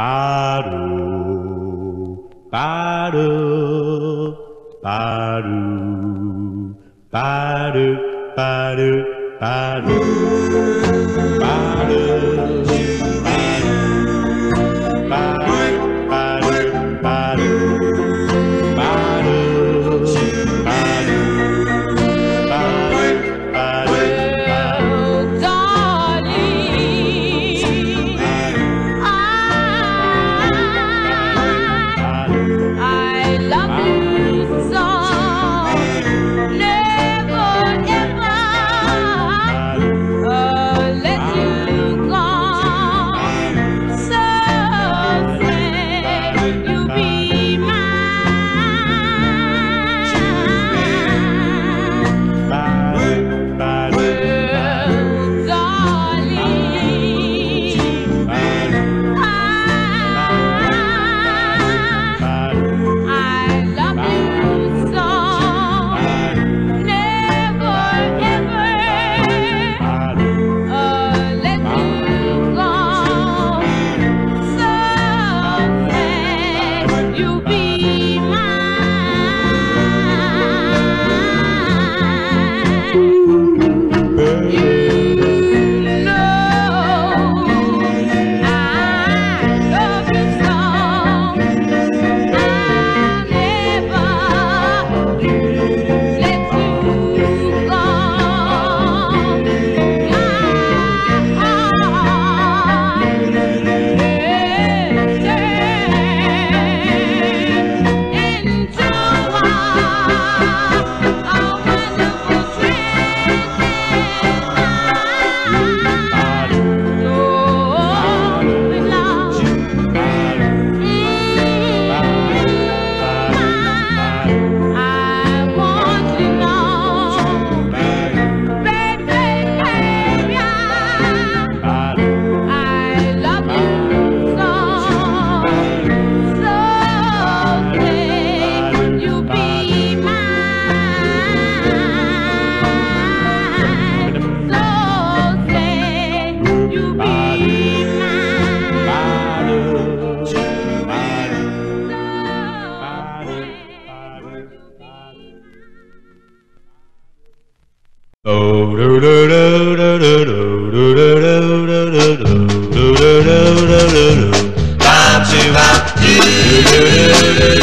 빠루 빠루 빠루 빠르 빠르 빠르 빠르 you be? Time to hop.